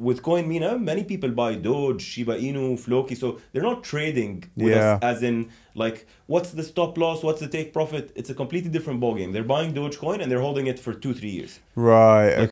with CoinMENA, many people buy Doge, Shiba Inu, Floki, so they're not trading with Yeah. us as in like what's the stop loss, what's the take profit. It's a completely different ballgame. They're buying Dogecoin and they're holding it for two, three years. Right. Like